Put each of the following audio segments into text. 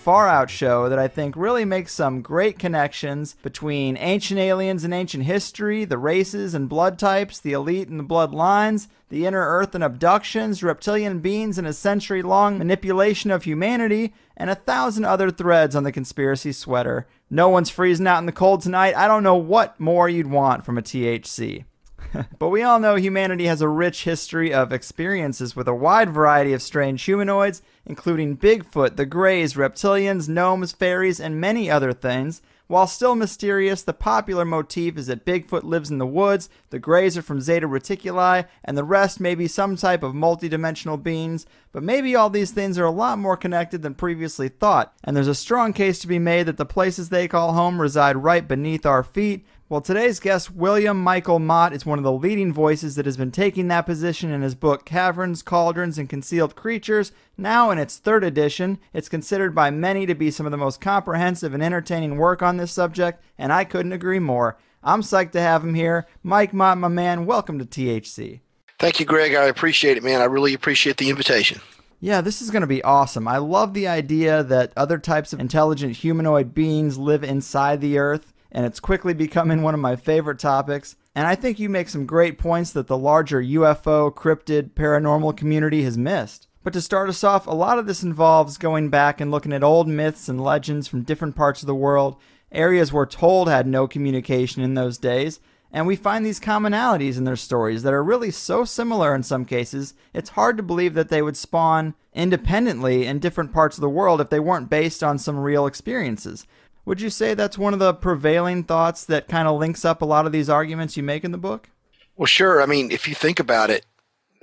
Far Out show that I think really makes some great connections between ancient aliens and ancient history, the races and blood types, the elite and the bloodlines, the inner earth and abductions, reptilian beings and a century long manipulation of humanity, and a thousand other threads on the conspiracy sweater. No one's freezing out in the cold tonight. I don't know what more you'd want from a THC. but we all know humanity has a rich history of experiences with a wide variety of strange humanoids, including Bigfoot, the Greys, reptilians, gnomes, fairies, and many other things. While still mysterious, the popular motif is that Bigfoot lives in the woods, the Greys are from Zeta Reticuli, and the rest may be some type of multidimensional beings. But maybe all these things are a lot more connected than previously thought, and there's a strong case to be made that the places they call home reside right beneath our feet, well, today's guest, William Michael Mott, is one of the leading voices that has been taking that position in his book, Caverns, Cauldrons, and Concealed Creatures. Now in its third edition, it's considered by many to be some of the most comprehensive and entertaining work on this subject, and I couldn't agree more. I'm psyched to have him here. Mike Mott, my man, welcome to THC. Thank you, Greg. I appreciate it, man. I really appreciate the invitation. Yeah, this is going to be awesome. I love the idea that other types of intelligent humanoid beings live inside the Earth and it's quickly becoming one of my favorite topics. And I think you make some great points that the larger UFO, cryptid, paranormal community has missed. But to start us off, a lot of this involves going back and looking at old myths and legends from different parts of the world, areas we're told had no communication in those days, and we find these commonalities in their stories that are really so similar in some cases, it's hard to believe that they would spawn independently in different parts of the world if they weren't based on some real experiences. Would you say that's one of the prevailing thoughts that kind of links up a lot of these arguments you make in the book? Well, sure. I mean, if you think about it,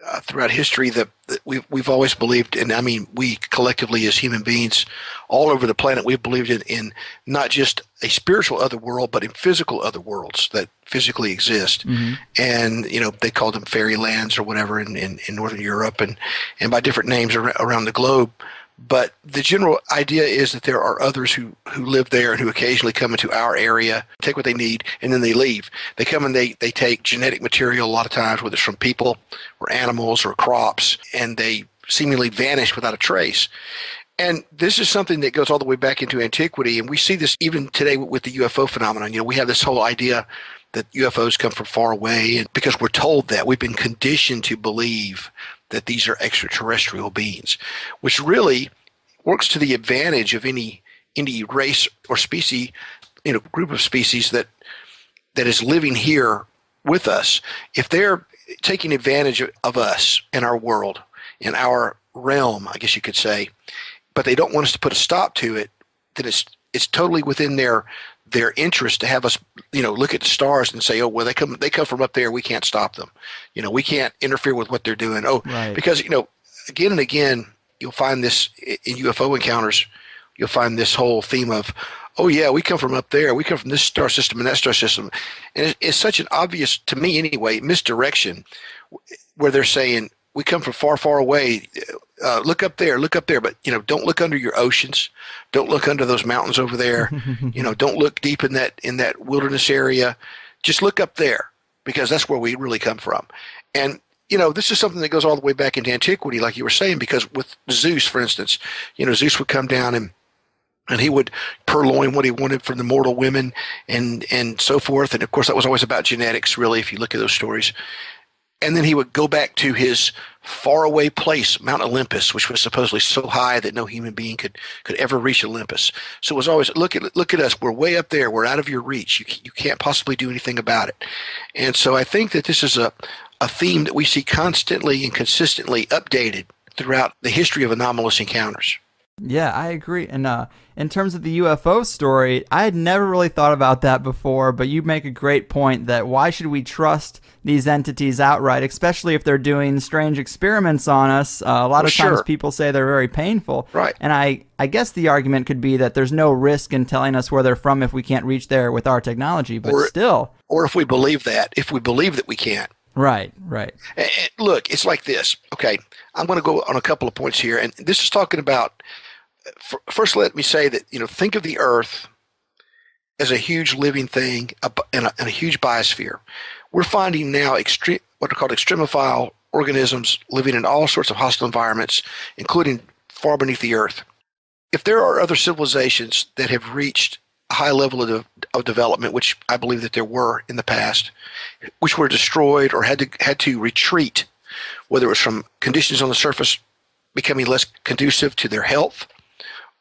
uh, throughout history, that we've we've always believed, and I mean, we collectively as human beings, all over the planet, we've believed in, in not just a spiritual other world, but in physical other worlds that physically exist. Mm-hmm. And you know, they called them fairy lands or whatever in, in, in northern Europe, and and by different names around the globe. But the general idea is that there are others who, who live there and who occasionally come into our area, take what they need, and then they leave. They come and they, they take genetic material a lot of times, whether it's from people or animals or crops, and they seemingly vanish without a trace. And this is something that goes all the way back into antiquity, and we see this even today with the UFO phenomenon. You know, we have this whole idea that UFOs come from far away, and because we're told that, we've been conditioned to believe that these are extraterrestrial beings, which really works to the advantage of any any race or species, you know, group of species that that is living here with us. If they're taking advantage of us in our world, in our realm, I guess you could say, but they don't want us to put a stop to it, then it's it's totally within their their interest to have us, you know, look at the stars and say, oh, well, they come, they come from up there. We can't stop them. You know, we can't interfere with what they're doing. Oh, right. because, you know, again and again, you'll find this in UFO encounters. You'll find this whole theme of, oh yeah, we come from up there. We come from this star system and that star system, and it's, it's such an obvious, to me anyway, misdirection, where they're saying we come from far, far away uh, look up there, look up there, but you know, don't look under your oceans, don't look under those mountains over there. you know, don't look deep in that in that wilderness area. Just look up there because that's where we really come from. And you know, this is something that goes all the way back into antiquity, like you were saying, because with Zeus, for instance, you know, Zeus would come down and and he would purloin what he wanted from the mortal women and and so forth. And of course, that was always about genetics, really, if you look at those stories and then he would go back to his faraway place, Mount Olympus, which was supposedly so high that no human being could could ever reach Olympus. So it was always look at look at us, we're way up there, we're out of your reach. You you can't possibly do anything about it. And so I think that this is a a theme that we see constantly and consistently updated throughout the history of anomalous encounters. Yeah, I agree. And uh, in terms of the UFO story, I had never really thought about that before, but you make a great point that why should we trust these entities outright, especially if they're doing strange experiments on us? Uh, a lot well, of times people say they're very painful. Right. And I, I guess the argument could be that there's no risk in telling us where they're from if we can't reach there with our technology, but or, still. Or if we believe that, if we believe that we can't. Right, right. And look, it's like this. Okay, I'm going to go on a couple of points here, and this is talking about first let me say that you know think of the earth as a huge living thing and a, and a huge biosphere. We're finding now extreme what are called extremophile organisms living in all sorts of hostile environments including far beneath the earth. If there are other civilizations that have reached a high level of, of development, which I believe that there were in the past, which were destroyed or had to had to retreat, whether it was from conditions on the surface becoming less conducive to their health,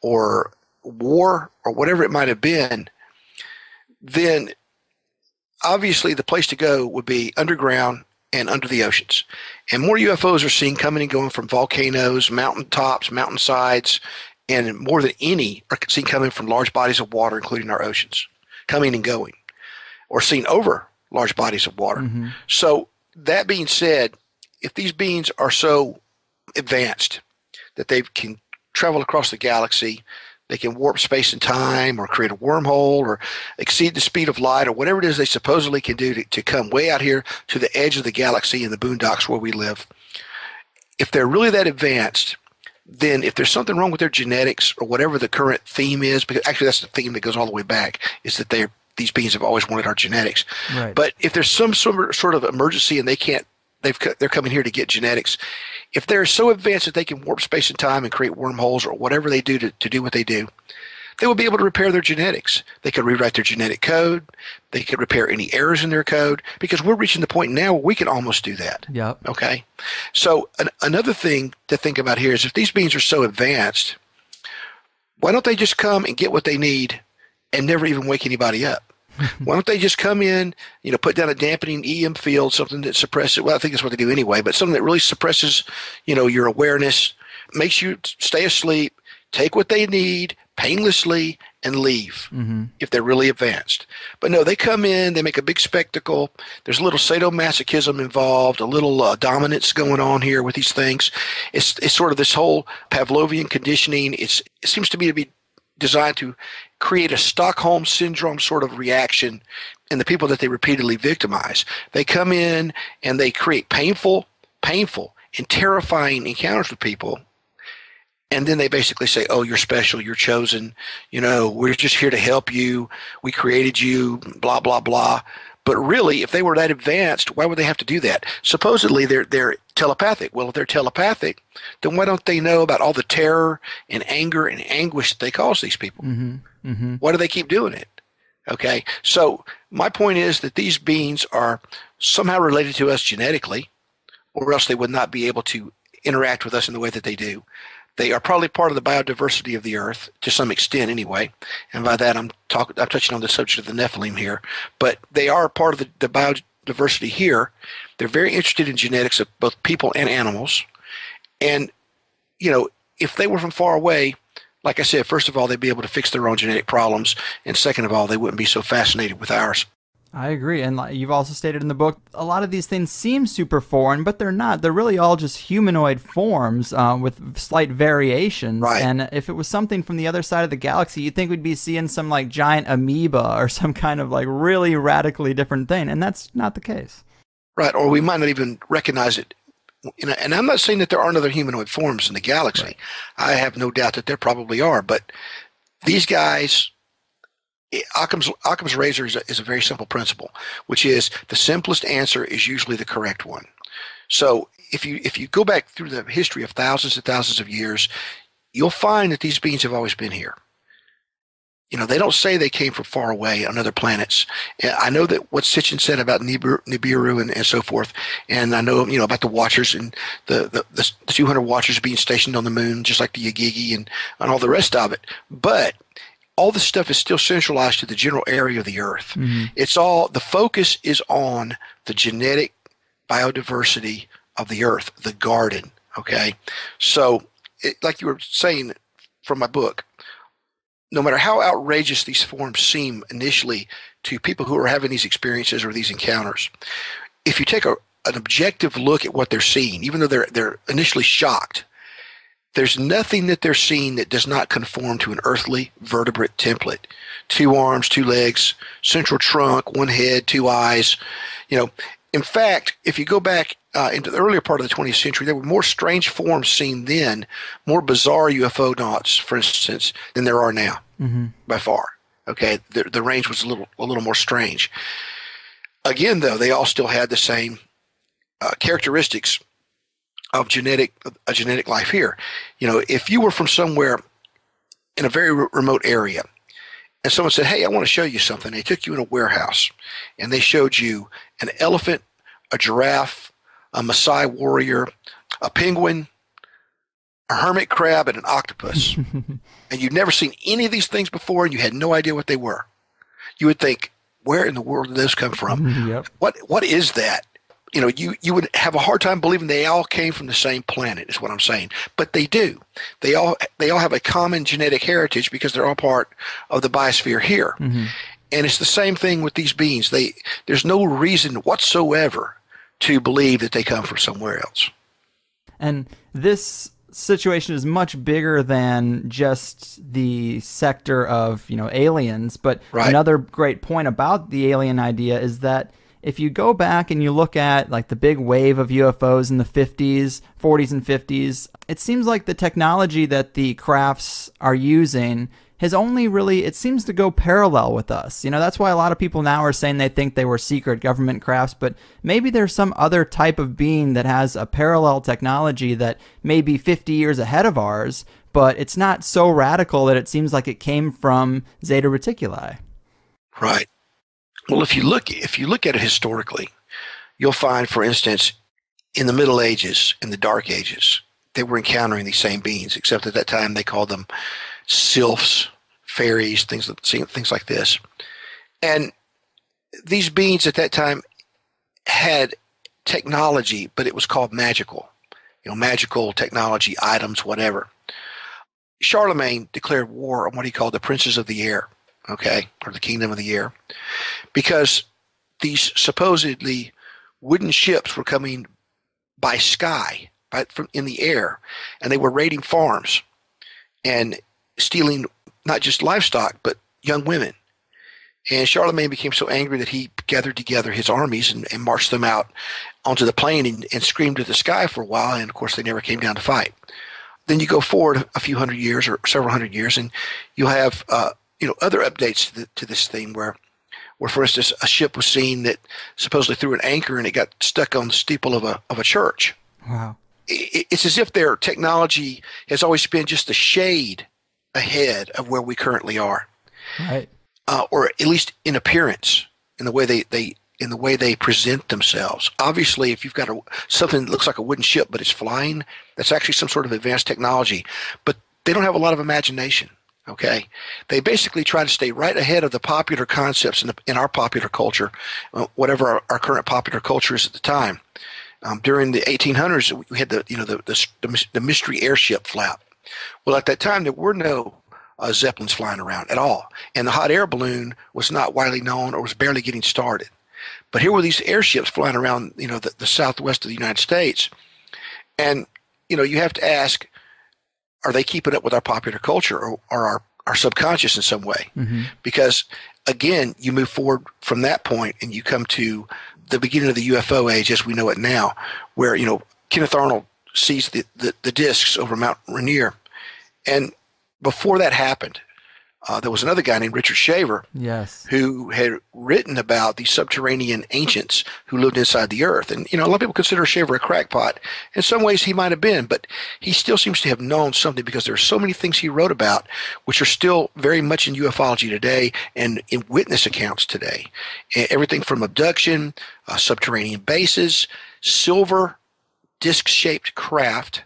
or war, or whatever it might have been, then obviously the place to go would be underground and under the oceans. And more UFOs are seen coming and going from volcanoes, mountain tops, mountain sides, and more than any are seen coming from large bodies of water, including our oceans, coming and going, or seen over large bodies of water. Mm-hmm. So, that being said, if these beings are so advanced that they can travel across the galaxy, they can warp space and time or create a wormhole or exceed the speed of light or whatever it is they supposedly can do to, to come way out here to the edge of the galaxy in the boondocks where we live. If they're really that advanced, then if there's something wrong with their genetics or whatever the current theme is, because actually that's the theme that goes all the way back, is that they're these beings have always wanted our genetics. Right. But if there's some sort of emergency and they can't, they've they're coming here to get genetics. If they're so advanced that they can warp space and time and create wormholes or whatever they do to, to do what they do, they will be able to repair their genetics. They could rewrite their genetic code. They could repair any errors in their code because we're reaching the point now where we can almost do that. Yep. Okay. So an, another thing to think about here is if these beings are so advanced, why don't they just come and get what they need and never even wake anybody up? Why don't they just come in, you know, put down a dampening EM field, something that suppresses, well, I think that's what they do anyway, but something that really suppresses, you know, your awareness, makes you stay asleep, take what they need, painlessly and leave mm-hmm. if they're really advanced. But no, they come in, they make a big spectacle. There's a little sadomasochism involved, a little uh, dominance going on here with these things. It's it's sort of this whole Pavlovian conditioning. It's it seems to me to be designed to create a Stockholm syndrome sort of reaction in the people that they repeatedly victimize. They come in and they create painful, painful, and terrifying encounters with people and then they basically say, "Oh, you're special, you're chosen. You know, we're just here to help you. We created you. Blah blah blah." But really, if they were that advanced, why would they have to do that? Supposedly, they're they're telepathic. Well, if they're telepathic, then why don't they know about all the terror and anger and anguish that they cause these people? Mm-hmm. Mm-hmm. Why do they keep doing it? Okay, so my point is that these beings are somehow related to us genetically, or else they would not be able to interact with us in the way that they do. They are probably part of the biodiversity of the earth to some extent, anyway. And by that, I'm talking, I'm touching on the subject of the Nephilim here. But they are part of the, the biodiversity here. They're very interested in genetics of both people and animals. And you know, if they were from far away, like I said, first of all, they'd be able to fix their own genetic problems, and second of all, they wouldn't be so fascinated with ours. I agree. And you've also stated in the book, a lot of these things seem super foreign, but they're not. They're really all just humanoid forms uh, with slight variations. Right. And if it was something from the other side of the galaxy, you'd think we'd be seeing some like giant amoeba or some kind of like really radically different thing. And that's not the case. Right. Or we might not even recognize it. And I'm not saying that there aren't other humanoid forms in the galaxy. Right. I have no doubt that there probably are. But these guys Occam's, Occam's razor is a, is a very simple principle, which is the simplest answer is usually the correct one. So if you if you go back through the history of thousands and thousands of years, you'll find that these beings have always been here. You know, they don't say they came from far away on other planets. I know that what Sitchin said about Nibiru, and, and, so forth, and I know you know about the Watchers and the, the, the 200 Watchers being stationed on the moon, just like the Igigi and, and all the rest of it. But all this stuff is still centralized to the general area of the earth. Mm-hmm. It's all the focus is on the genetic biodiversity of the earth, the garden. Okay, so it, like you were saying from my book, no matter how outrageous these forms seem initially to people who are having these experiences or these encounters, if you take a, an objective look at what they're seeing, even though they're they're initially shocked, there's nothing that they're seeing that does not conform to an earthly vertebrate template. Two arms, two legs, central trunk, one head, two eyes. You know, in fact, if you go back uh, into the earlier part of the 20th century, there were more strange forms seen then, more bizarre UFOnauts, for instance, than there are now, mm-hmm. by far. Okay, the, the range was a little a little more strange. Again, though, they all still had the same uh, characteristics of genetic a genetic life here. You know, if you were from somewhere in a very re- remote area. And someone said, Hey, I want to show you something. They took you in a warehouse and they showed you an elephant, a giraffe, a Maasai warrior, a penguin, a hermit crab, and an octopus. and you'd never seen any of these things before and you had no idea what they were. You would think, where in the world did this come from? Mm-hmm, yep. What what is that? You know, you, you would have a hard time believing they all came from the same planet, is what I'm saying. But they do. They all they all have a common genetic heritage because they're all part of the biosphere here. Mhm. And it's the same thing with these beings. They there's no reason whatsoever to believe that they come from somewhere else. And this situation is much bigger than just the sector of, you know, aliens. But Right. another great point about the alien idea is that if you go back and you look at like the big wave of UFOs in the 50s, 40s and 50s, it seems like the technology that the crafts are using has only really it seems to go parallel with us. You know, that's why a lot of people now are saying they think they were secret government crafts, but maybe there's some other type of being that has a parallel technology that may be 50 years ahead of ours, but it's not so radical that it seems like it came from Zeta Reticuli. Right. Well, if you look if you look at it historically, you'll find, for instance, in the Middle Ages, in the Dark Ages, they were encountering these same beings, except at that time they called them sylphs, fairies, things things like this. And these beings at that time had technology, but it was called magical. You know, magical technology, items, whatever. Charlemagne declared war on what he called the princes of the air, okay, or the kingdom of the air, because these supposedly wooden ships were coming by sky, by, from in the air, and they were raiding farms and stealing not just livestock but young women. And Charlemagne became so angry that he gathered together his armies and, and marched them out onto the plain and, and screamed at the sky for a while. And of course, they never came down to fight. Then you go forward a few hundred years or several hundred years, and you'll have uh, you know other updates to, the, to this theme where, where for instance, a ship was seen that supposedly threw an anchor and it got stuck on the steeple of a of a church. Wow. I- It's as if their technology has always been just a shade ahead of where we currently are Right. uh, or at least in appearance, in the way they, they in the way they present themselves. Obviously, if you've got a, something that looks like a wooden ship but it's flying, that's actually some sort of advanced technology. But they don't have a lot of imagination. Okay, they basically try to stay right ahead of the popular concepts in, the, in our popular culture, uh, whatever our, our current popular culture is at the time. Um, during the 1800s, we had the you know the, the the mystery airship flap. Well, at that time, there were no uh, zeppelins flying around at all, and the hot air balloon was not widely known or was barely getting started. But here were these airships flying around, you know, the, the southwest of the United States, and you know, you have to ask, are they keeping up with our popular culture or, or our our subconscious in some way? hmm because again you move forward from that point and you come to the beginning of the ufo age as we know it now where you know kenneth arnold sees the, the, the discs over mount rainier and before that happened uh, there was another guy named richard shaver Yes. who had written about these subterranean ancients who lived inside the earth. And, you know, a lot of people consider Shaver a crackpot. In some ways, he might have been, but he still seems to have known something because there are so many things he wrote about which are still very much in ufology today and in witness accounts today. Everything from abduction, uh, subterranean bases, silver disc shaped craft,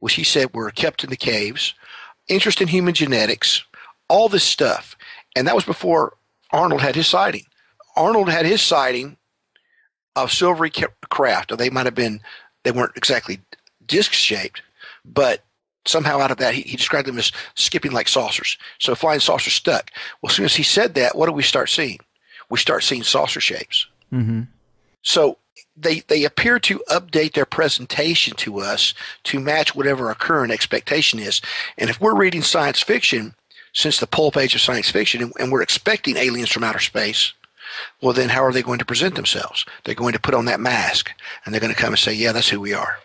which he said were kept in the caves, interest in human genetics, all this stuff. And that was before Arnold had his sighting. Arnold had his sighting of silvery craft. They might have been, they weren't exactly disc shaped, but somehow out of that, he, he described them as skipping like saucers. So flying saucers stuck. Well, as soon as he said that, what do we start seeing? We start seeing saucer shapes. Mm-hmm. So they they appear to update their presentation to us to match whatever our current expectation is. And if we're reading science fiction since the pulp age of science fiction and, and we're expecting aliens from outer space, well then how are they going to present themselves? They're going to put on that mask and they're going to come and say, "Yeah, that's who we are."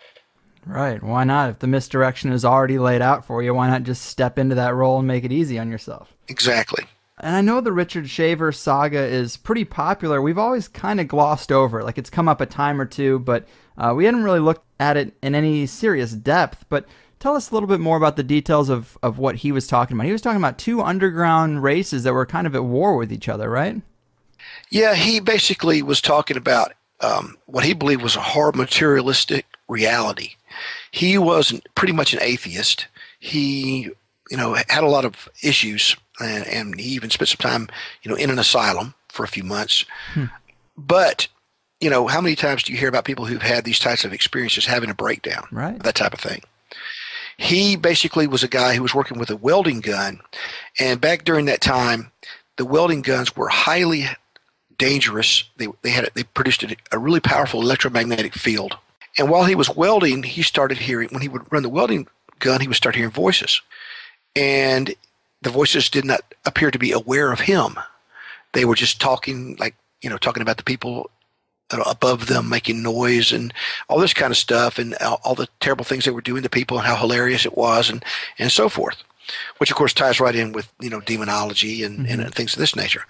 Right. Why not? If the misdirection is already laid out for you, why not just step into that role and make it easy on yourself? Exactly. And I know the Richard Shaver saga is pretty popular. We've always kind of glossed over it. Like it's come up a time or two, but uh, we hadn't really looked at it in any serious depth. But Tell us a little bit more about the details of, of what he was talking about. He was talking about two underground races that were kind of at war with each other, right? Yeah, he basically was talking about um, what he believed was a hard materialistic reality. He was pretty much an atheist. He, you know, had a lot of issues, and, and he even spent some time, you know, in an asylum for a few months. Hmm. But you know, how many times do you hear about people who've had these types of experiences having a breakdown? Right. That type of thing. He basically was a guy who was working with a welding gun. And back during that time, the welding guns were highly dangerous. They, they had they produced a, a really powerful electromagnetic field. And while he was welding, he started hearing when he would run the welding gun, he would start hearing voices. And the voices did not appear to be aware of him. They were just talking like, you know, talking about the people above them making noise and all this kind of stuff and all the terrible things they were doing to people and how hilarious it was and, and so forth which of course ties right in with you know demonology and, mm-hmm. and things of this nature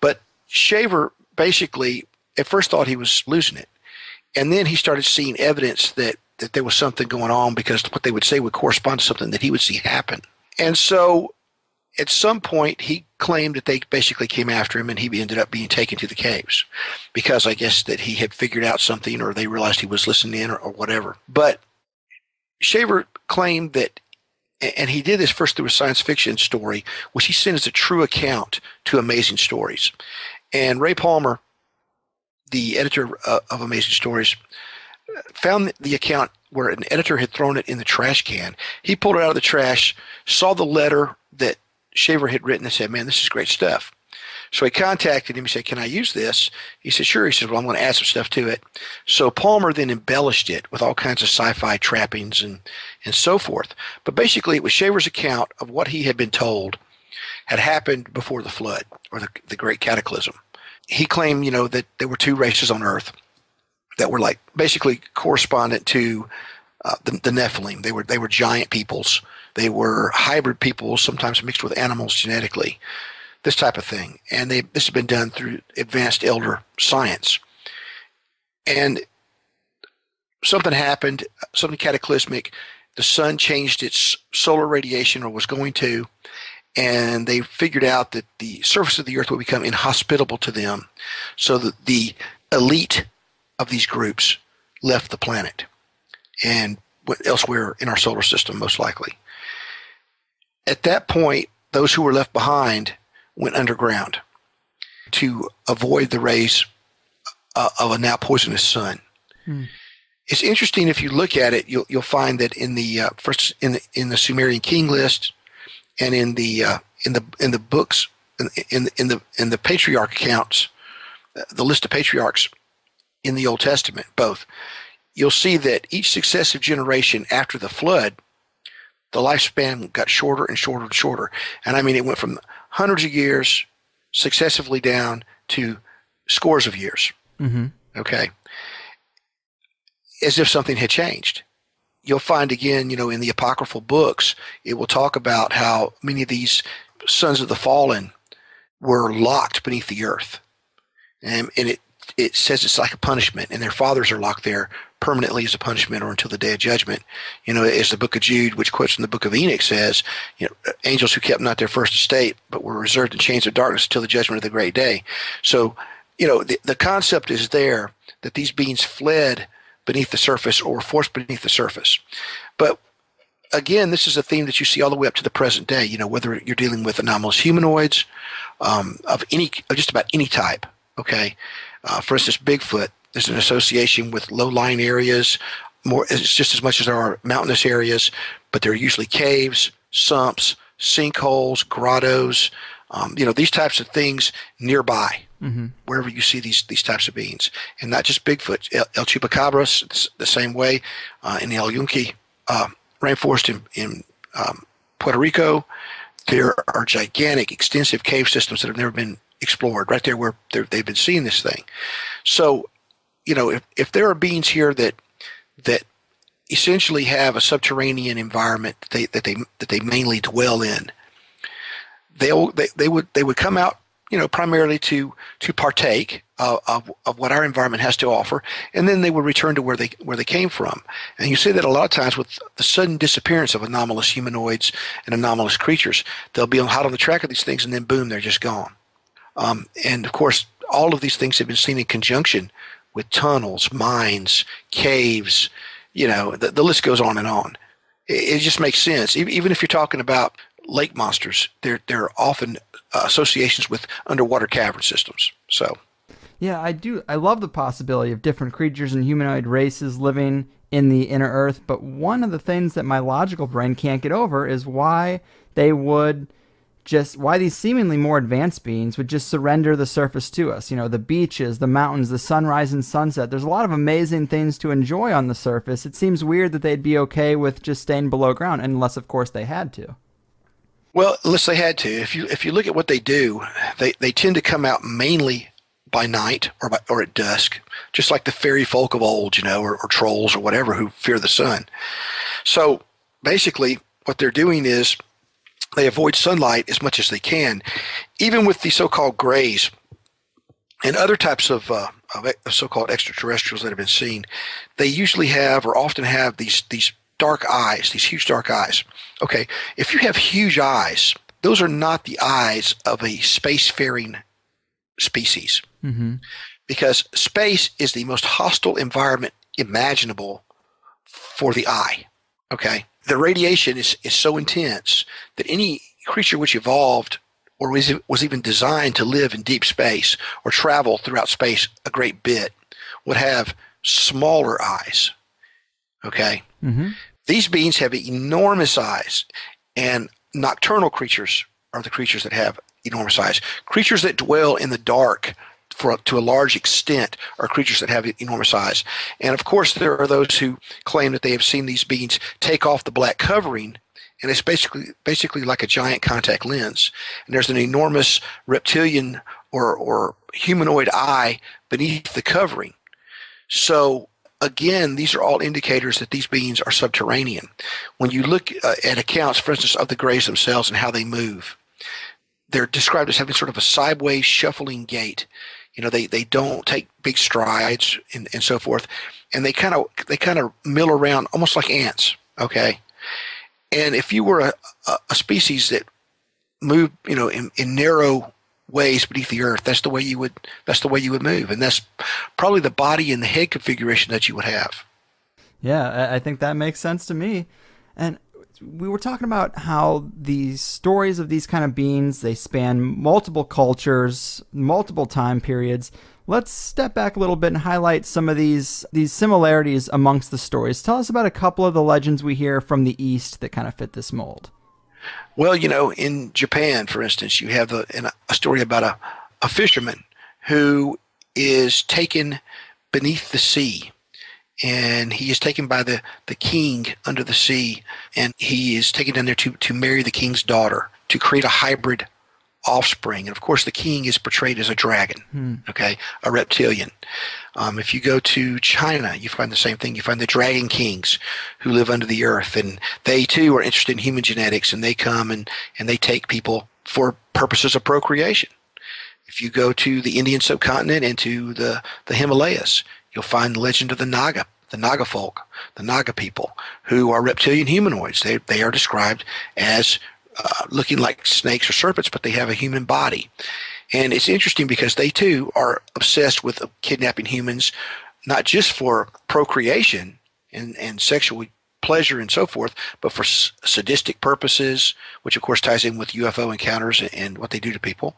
but shaver basically at first thought he was losing it and then he started seeing evidence that that there was something going on because what they would say would correspond to something that he would see happen and so at some point he claimed that they basically came after him and he ended up being taken to the caves because I guess that he had figured out something or they realized he was listening in or, or whatever. But Shaver claimed that, and he did this first through a science fiction story, which he sent as a true account to Amazing Stories. And Ray Palmer, the editor of Amazing Stories, found the account where an editor had thrown it in the trash can. He pulled it out of the trash, saw the letter that Shaver had written and said, Man, this is great stuff. So he contacted him. He said, Can I use this? He said, Sure. He said, Well, I'm going to add some stuff to it. So Palmer then embellished it with all kinds of sci fi trappings and, and so forth. But basically, it was Shaver's account of what he had been told had happened before the flood or the, the great cataclysm. He claimed, you know, that there were two races on Earth that were like basically correspondent to uh, the, the Nephilim. They were they were giant peoples they were hybrid people, sometimes mixed with animals genetically, this type of thing. And they, this has been done through advanced elder science. And something happened, something cataclysmic. The sun changed its solar radiation, or was going to, and they figured out that the surface of the earth would become inhospitable to them, so that the elite of these groups left the planet and went elsewhere in our solar system, most likely. At that point, those who were left behind went underground to avoid the rays uh, of a now poisonous sun. Hmm. It's interesting if you look at it, you'll you'll find that in the uh, first in the in the Sumerian king list and in the uh, in the in the books in, in in the in the patriarch accounts, uh, the list of patriarchs in the Old Testament, both, you'll see that each successive generation after the flood the lifespan got shorter and shorter and shorter. And I mean, it went from hundreds of years successively down to scores of years. Mm-hmm. Okay. As if something had changed. You'll find again, you know, in the apocryphal books, it will talk about how many of these sons of the fallen were locked beneath the earth. And, and it, it says it's like a punishment, and their fathers are locked there permanently as a punishment or until the day of judgment. You know, as the book of Jude, which quotes from the book of Enoch says, you know, angels who kept not their first estate, but were reserved in chains of darkness until the judgment of the great day. So, you know, the, the concept is there that these beings fled beneath the surface or were forced beneath the surface. But again, this is a theme that you see all the way up to the present day. You know, whether you're dealing with anomalous humanoids um, of any, of just about any type. Okay, uh, for instance, Bigfoot there's an association with low-lying areas. More, it's just as much as there are mountainous areas, but there are usually caves, sumps, sinkholes, grottos. Um, you know these types of things nearby, mm-hmm. wherever you see these these types of beings, and not just Bigfoot. El, El Chupacabras, it's the same way uh, in the El Yunque uh, rainforest in, in um, Puerto Rico. There are gigantic, extensive cave systems that have never been explored right there where they've been seeing this thing. So you know, if, if there are beings here that that essentially have a subterranean environment that they that they that they mainly dwell in, they'll they, they would they would come out, you know, primarily to to partake of, of, of, what our environment has to offer, and then they would return to where they where they came from. And you see that a lot of times with the sudden disappearance of anomalous humanoids and anomalous creatures. They'll be on hot on the track of these things, and then boom, they're just gone. Um, and of course, all of these things have been seen in conjunction with tunnels, mines, caves. You know, the, the list goes on and on. It, it just makes sense. Even if you're talking about lake monsters, there there are often associations with underwater cavern systems. So. Yeah, I do. I love the possibility of different creatures and humanoid races living in the inner earth, but one of the things that my logical brain can't get over is why they would just why these seemingly more advanced beings would just surrender the surface to us. You know, the beaches, the mountains, the sunrise and sunset. There's a lot of amazing things to enjoy on the surface. It seems weird that they'd be okay with just staying below ground, unless, of course, they had to. Well, unless they had to. If you if you look at what they do, they, they tend to come out mainly by night or by, or at dusk, just like the fairy folk of old, you know, or, or trolls or whatever who fear the sun. So basically, what they're doing is they avoid sunlight as much as they can, even with the so-called grays and other types of, uh, of so-called extraterrestrials that have been seen. They usually have or often have these these dark eyes, these huge dark eyes. Okay, if you have huge eyes, those are not the eyes of a spacefaring species. Mm-hmm. Because space is the most hostile environment imaginable for the eye. Okay. The radiation is, is so intense that any creature which evolved or was, was even designed to live in deep space or travel throughout space a great bit would have smaller eyes. Okay. Mm-hmm. These beings have enormous eyes, and nocturnal creatures are the creatures that have enormous eyes. Creatures that dwell in the dark for to a large extent are creatures that have enormous eyes. And of course, there are those who claim that they have seen these beings take off the black covering, and it's basically basically like a giant contact lens. And there's an enormous reptilian or or humanoid eye beneath the covering. So again, these are all indicators that these beings are subterranean. When you look uh, at accounts, for instance, of the grays themselves and how they move, they're described as having sort of a sideways shuffling gait. You know, they, they don't take big strides and, and so forth. And they kind of they kind of mill around almost like ants. Okay. And if you were a, a species that moved, you know, in, in narrow ways beneath the earth, that's the way you would that's the way you would move. And that's probably the body and the head configuration that you would have. Yeah, I think that makes sense to me. And we were talking about how these stories of these kind of beings they span multiple cultures, multiple time periods. Let's step back a little bit and highlight some of these these similarities amongst the stories. Tell us about a couple of the legends we hear from the East that kind of fit this mold. Well, you know, in Japan, for instance, you have a, a story about a, a fisherman who is taken beneath the sea and he is taken by the, the king under the sea, and he is taken down there to, to marry the king's daughter, to create a hybrid offspring. And of course, the king is portrayed as a dragon, hmm. okay, a reptilian. Um, if you go to China, you find the same thing. You find the dragon kings who live under the earth, and they too are interested in human genetics, and they come and, and they take people for purposes of procreation. If you go to the Indian subcontinent and to the, the Himalayas, you'll find the legend of the Naga, the Naga folk, the Naga people, who are reptilian humanoids. They, they are described as uh, looking like snakes or serpents, but they have a human body. And it's interesting because they too are obsessed with kidnapping humans, not just for procreation and, and sexual pleasure and so forth, but for sadistic purposes, which of course ties in with UFO encounters and, and what they do to people,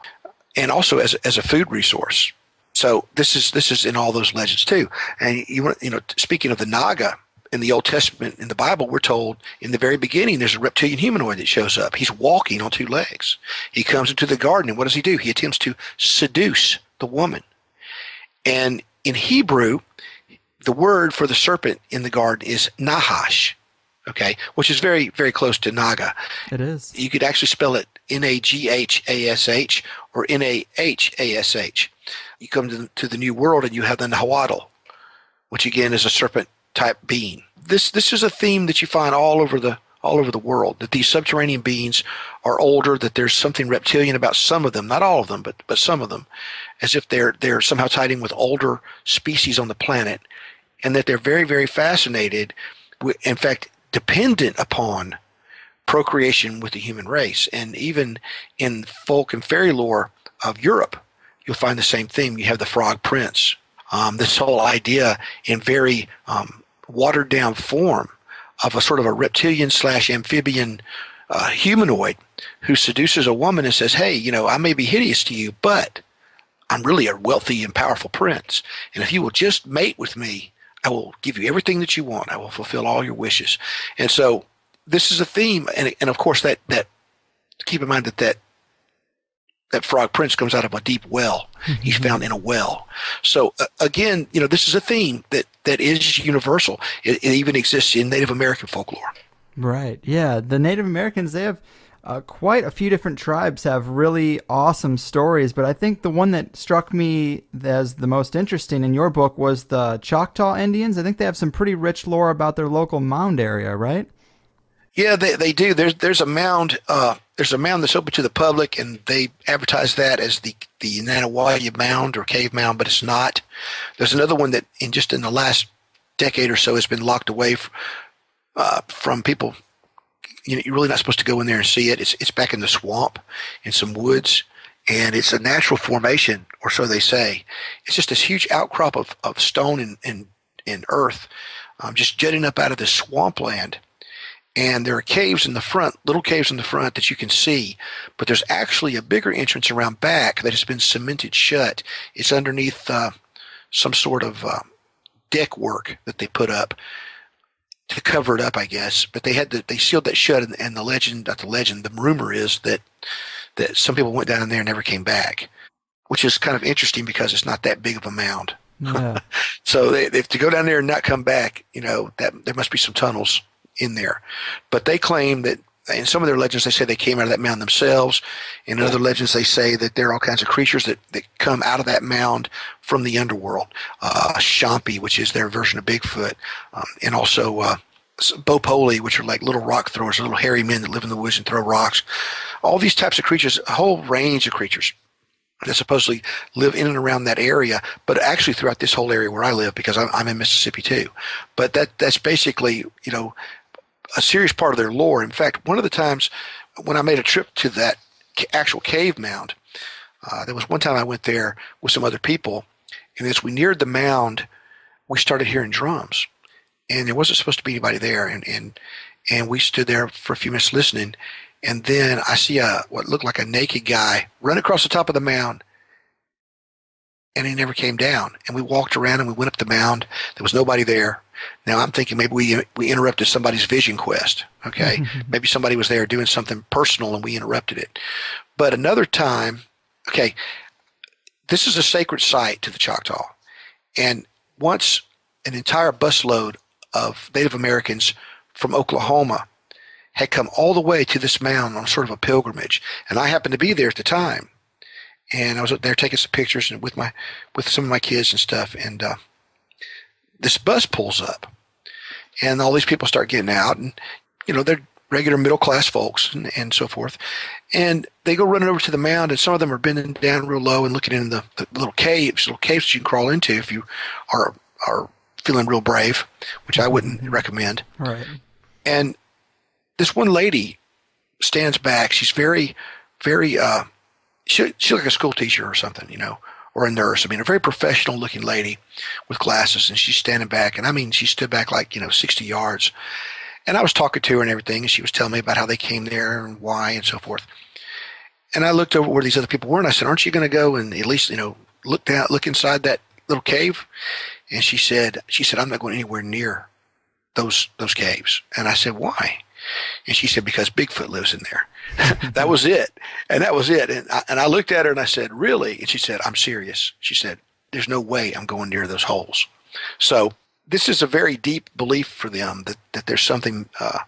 and also as, as a food resource. So this is this is in all those legends too. And you you know, speaking of the Naga in the Old Testament in the Bible, we're told in the very beginning there's a reptilian humanoid that shows up. He's walking on two legs. He comes into the garden, and what does he do? He attempts to seduce the woman. And in Hebrew, the word for the serpent in the garden is Nahash, okay, which is very, very close to Naga. It is. You could actually spell it N A G H A S H or N A H A S H you come to the, to the new world and you have the Nahuatl, which again is a serpent type being. This this is a theme that you find all over the all over the world that these subterranean beings are older, that there's something reptilian about some of them, not all of them, but but some of them, as if they're they're somehow tied in with older species on the planet, and that they're very very fascinated, with, in fact, dependent upon procreation with the human race, and even in folk and fairy lore of Europe, you'll find the same thing. You have the frog prince. Um, this whole idea in very um, watered down form of a sort of a reptilian slash amphibian uh, humanoid who seduces a woman and says, Hey, you know, I may be hideous to you, but I'm really a wealthy and powerful prince. And if you will just mate with me, I will give you everything that you want. I will fulfill all your wishes. And so this is a theme. And, and of course, that, that keep in mind that that that frog prince comes out of a deep well. He's mm-hmm. found in a well. So uh, again, you know, this is a theme that that is universal. It, it, even exists in Native American folklore. Right. Yeah. The Native Americans they have uh, quite a few different tribes have really awesome stories, but I think the one that struck me as the most interesting in your book was the Choctaw Indians. I think they have some pretty rich lore about their local mound area, right? Yeah, they, they do. There's there's a mound uh, there's a mound that's open to the public, and they advertise that as the the Nanih Waiya Mound or Cave Mound, but it's not. There's another one that in just in the last decade or so has been locked away f- uh, from people. You know, you're really not supposed to go in there and see it. It's it's back in the swamp, in some woods, and it's a natural formation, or so they say. It's just this huge outcrop of, of stone and and, and earth, um, just jutting up out of the swampland and there are caves in the front, little caves in the front that you can see, but there's actually a bigger entrance around back that has been cemented shut. It's underneath uh, some sort of uh, deck work that they put up to cover it up, I guess. But they had to, they sealed that shut, and, and the legend, not the legend, the rumor is that that some people went down in there and never came back, which is kind of interesting because it's not that big of a mound. Yeah. so they, if to go down there and not come back, you know that there must be some tunnels in there. But they claim that in some of their legends, they say they came out of that mound themselves. In other legends, they say that there are all kinds of creatures that, that come out of that mound from the underworld. Uh, which is their version of Bigfoot, um, and also uh, Bohpoli, which are like little rock throwers, little hairy men that live in the woods and throw rocks. All these types of creatures, a whole range of creatures that supposedly live in and around that area, but actually throughout this whole area where I live, because I'm, I'm in Mississippi too. But that that's basically, you know, a serious part of their lore. In fact, one of the times when I made a trip to that actual cave mound, uh, there was one time I went there with some other people, and as we neared the mound, we started hearing drums, and there wasn't supposed to be anybody there, and and and we stood there for a few minutes listening, and then I see a what looked like a naked guy run across the top of the mound, and he never came down. And we walked around and we went up the mound. There was nobody there. Now I'm thinking maybe we we interrupted somebody's vision quest. Okay, maybe somebody was there doing something personal and we interrupted it. But another time, okay, this is a sacred site to the Choctaw, and once an entire busload of Native Americans from Oklahoma had come all the way to this mound on sort of a pilgrimage, and I happened to be there at the time, and I was up there taking some pictures and with my with some of my kids and stuff, and uh, this bus pulls up and all these people start getting out and you know they're regular middle class folks and, and so forth. And they go running over to the mound and some of them are bending down real low and looking in the, the little caves little caves you can crawl into if you are are feeling real brave which i wouldn't mm-hmm. recommend. Right. And this one lady stands back. She's very very uh she, she's like a school teacher or something you know or a nurse. I mean, a very professional looking lady with glasses, and she's standing back. And I mean, she stood back like, you know, 60 yards. And I was talking to her and everything, and she was telling me about how they came there and why and so forth. And I looked over where these other people were, and I said, Aren't you going to go and at least, you know, look down, look inside that little cave? And she said, She said, I'm not going anywhere near those those caves. And I said, Why? And she said, Because Bigfoot lives in there. that was it. And that was it. And I, and I looked at her and I said, Really? And she said, I'm serious. She said, There's no way I'm going near those holes. So this is a very deep belief for them that, that there's something uh,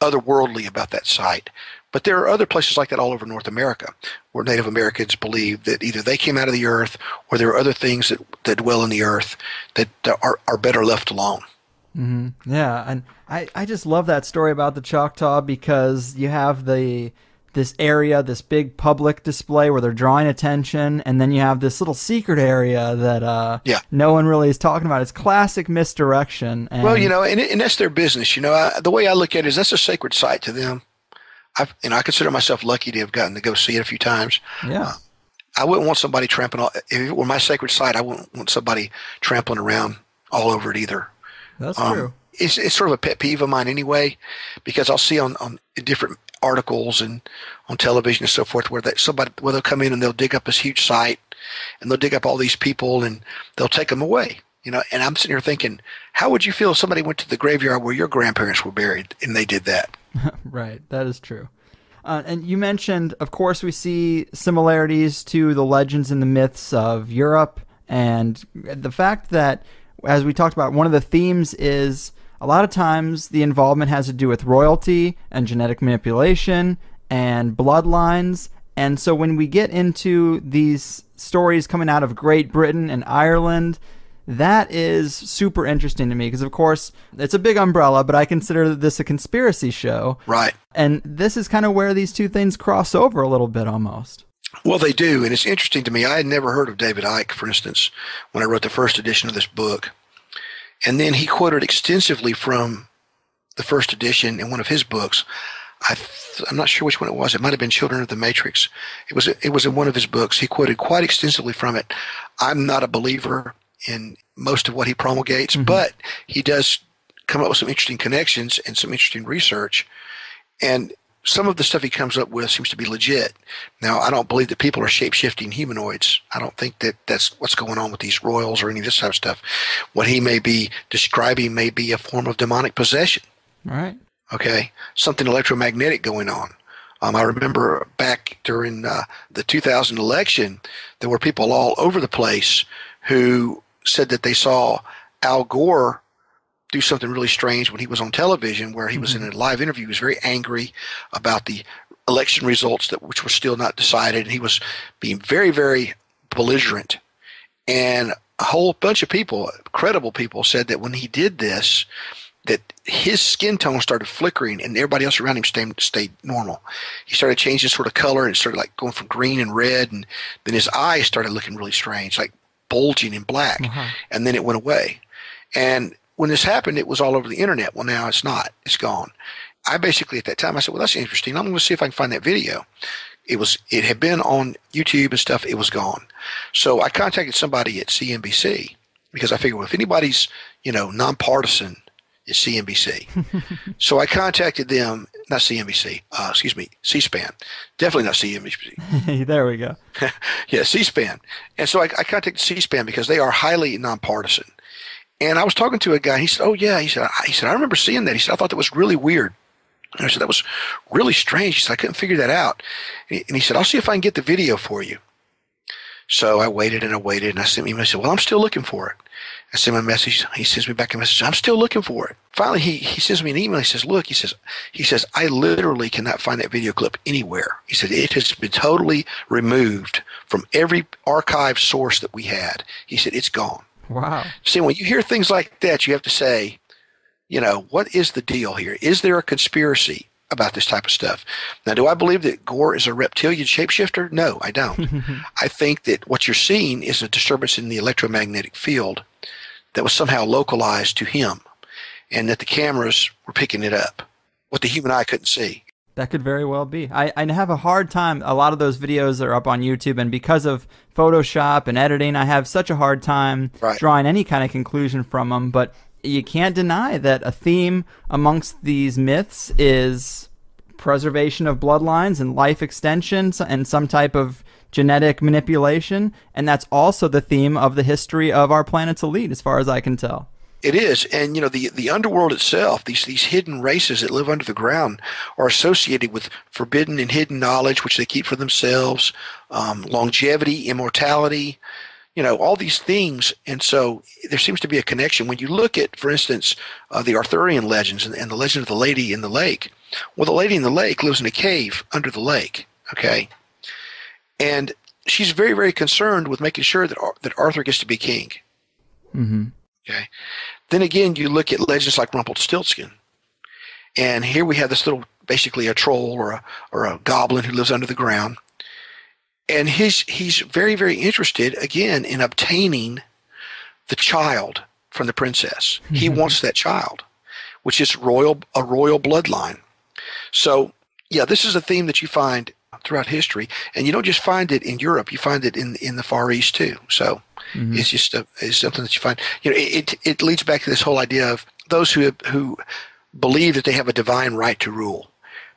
otherworldly about that site. But there are other places like that all over North America where Native Americans believe that either they came out of the earth or there are other things that, that dwell in the earth that are, are better left alone. Mm-hmm. Yeah, and I, I just love that story about the Choctaw because you have the this area, this big public display where they're drawing attention, and then you have this little secret area that uh, yeah. no one really is talking about. It's classic misdirection. And well, you know, and, and that's their business. You know, I, the way I look at it is that's a sacred site to them. I, you know, I consider myself lucky to have gotten to go see it a few times. Yeah. Uh, I wouldn't want somebody trampling. All, if it were my sacred site, I wouldn't want somebody trampling around all over it either. That's um, true. It's, it's sort of a pet peeve of mine anyway, because I'll see on, on different articles and on television and so forth where that somebody where they'll come in and they'll dig up this huge site and they'll dig up all these people and they'll take them away. You know, and I'm sitting here thinking, how would you feel if somebody went to the graveyard where your grandparents were buried and they did that? right, that is true. Uh, and you mentioned, of course, we see similarities to the legends and the myths of Europe, and the fact that, as we talked about, one of the themes is a lot of times the involvement has to do with royalty and genetic manipulation and bloodlines. And so when we get into these stories coming out of Great Britain and Ireland, that is super interesting to me because, of course, it's a big umbrella, but I consider this a conspiracy show. Right. And this is kind of where these two things cross over a little bit almost. Well, they do. And it's interesting to me. I had never heard of David Icke, for instance, when I wrote the first edition of this book. And then he quoted extensively from the first edition in one of his books. I am not sure which one it was. It might have been Children of the Matrix. It was it was in one of his books. He quoted quite extensively from it. I'm not a believer in most of what he promulgates, mm-hmm. but he does come up with some interesting connections and some interesting research. And some of the stuff he comes up with seems to be legit. Now, I don't believe that people are shape shifting humanoids. I don't think that that's what's going on with these royals or any of this type of stuff. What he may be describing may be a form of demonic possession. Right. Okay. Something electromagnetic going on. Um, I remember back during uh, the 2000 election, there were people all over the place who said that they saw Al Gore do something really strange when he was on television, where he was in a mm-hmm. live interview. He was very angry about the election results that which were still not decided, and he was being very, very belligerent. And a whole bunch of people, credible people, said that when he did this, that his skin tone started flickering and everybody else around him stayed, stayed normal. He started changing sort of color and started like going from green and red, and then his eyes started looking really strange, like bulging in black, uh-huh. and then it went away. And when this happened, it was all over the internet. Well, now it's not. It's gone. I basically at that time I said, well, that's interesting. I'm going to see if I can find that video. It was it had been on YouTube and stuff. It was gone. So I contacted somebody at CNBC because I figured well, if anybody's you know nonpartisan, it's CNBC. so I contacted them, not CNBC, uh, excuse me, C-SPAN, definitely not CNBC. there we go. yeah, C-SPAN. And so I, I contacted C-SPAN because they are highly nonpartisan. And I was talking to a guy. He said, "Oh yeah," he said. "He said I remember seeing that." He said, "I thought that was really weird." And I said, "That was really strange." He said, "I couldn't figure that out." And he said, "I'll see if I can get the video for you." So I waited and I waited, and I sent him a message. Well, I'm still looking for it. I sent him a message. He sends me back a message. I'm still looking for it. Finally, he, he sends me an email. He says, "Look," he says, "He says I literally cannot find that video clip anywhere." He said it has been totally removed from every archive source that we had. He said it's gone. Wow. See, when you hear things like that, you have to say, you know, what is the deal here? Is there a conspiracy about this type of stuff? Now, do I believe that Gore is a reptilian shapeshifter? No, I don't. I think that what you're seeing is a disturbance in the electromagnetic field that was somehow localized to him and that the cameras were picking it up, what the human eye couldn't see. That could very well be. I, I have a hard time. A lot of those videos are up on YouTube, and because of Photoshop and editing, I have such a hard time right. drawing any kind of conclusion from them. But you can't deny that a theme amongst these myths is preservation of bloodlines and life extension and some type of genetic manipulation. And that's also the theme of the history of our planet's elite, as far as I can tell. It is, and you know the the underworld itself. These these hidden races that live under the ground are associated with forbidden and hidden knowledge, which they keep for themselves, um, longevity, immortality, you know all these things. And so there seems to be a connection when you look at, for instance, uh, the Arthurian legends and, and the legend of the lady in the lake. Well, the lady in the lake lives in a cave under the lake. Okay, and she's very very concerned with making sure that that Arthur gets to be king. Mm-hmm. Okay. Then again, you look at legends like Rumpelstiltskin, and here we have this little, basically a troll or a or a goblin who lives under the ground, and he's he's very very interested again in obtaining the child from the princess. Mm-hmm. He wants that child, which is royal a royal bloodline. So yeah, this is a theme that you find throughout history, and you don't just find it in Europe. You find it in in the Far East too. So mm-hmm. it's just a, it's something that you find. You know, it it leads back to this whole idea of those who who believe that they have a divine right to rule,